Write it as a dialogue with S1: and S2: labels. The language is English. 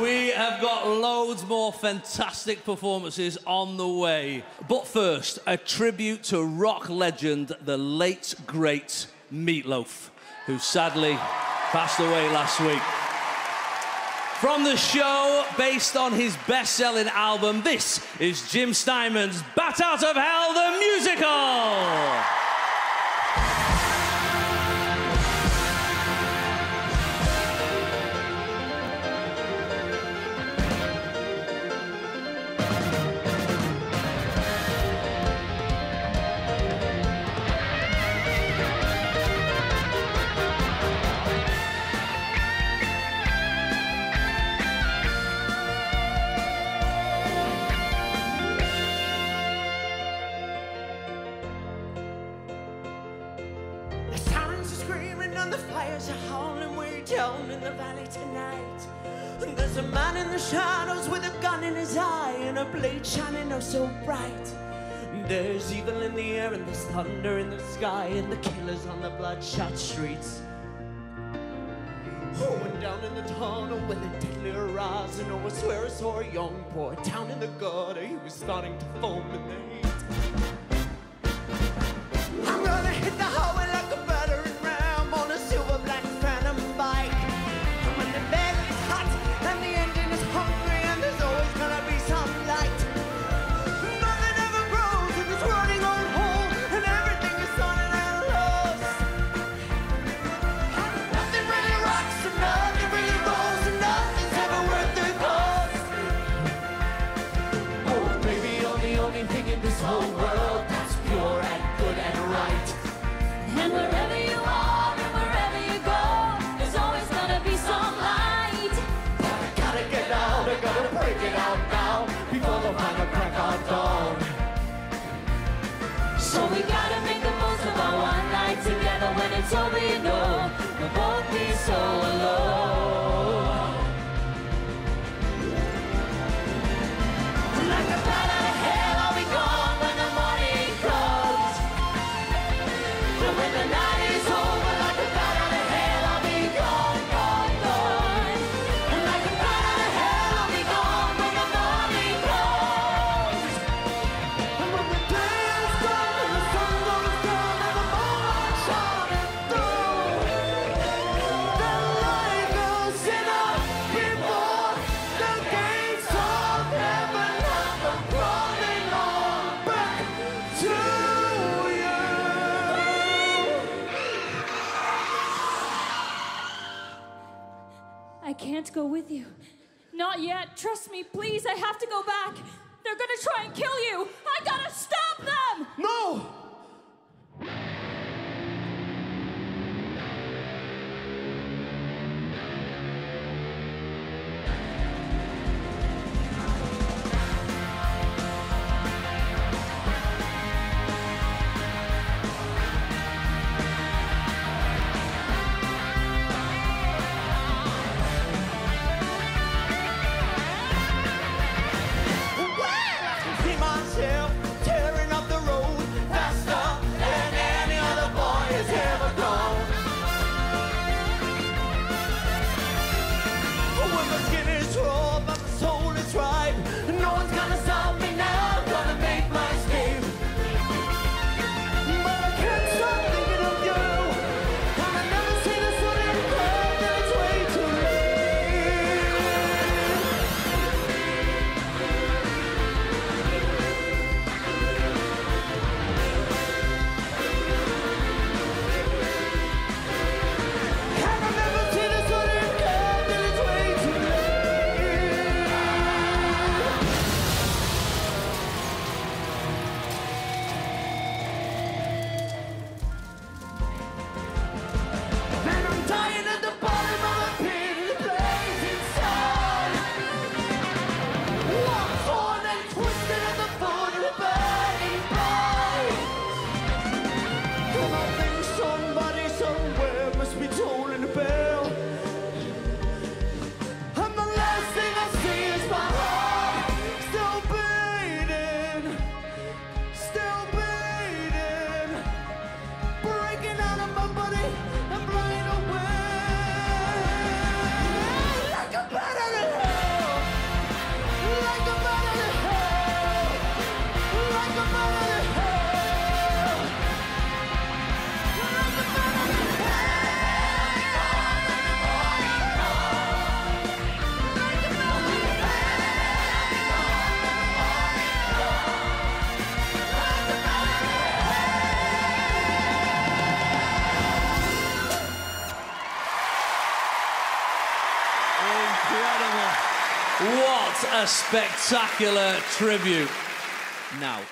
S1: We have got loads more fantastic performances on the way. But first, a tribute to rock legend, the late, great Meat Loaf, who sadly passed away last week. From the show, based on his best selling album, this is Jim Steinman's Bat Out of Hell, the musical!
S2: Screaming and the fires are howling way down in the valley tonight. And there's a man in the shadows with a gun in his eye and a blade shining oh so bright. There's evil in the air and there's thunder in the sky and the killers on the bloodshot streets. Oh, and down in the tunnel with a deadly horizon, oh, I swear I saw a young boy down in the gutter. He was starting to foam in the heat.
S3: Over, you know we'll both be so alone.
S4: I can't go with you. Not yet. Trust me, please. I have to go back. They're gonna try and kill you. I gotta stop them!
S2: No!
S1: A spectacular tribute. Now,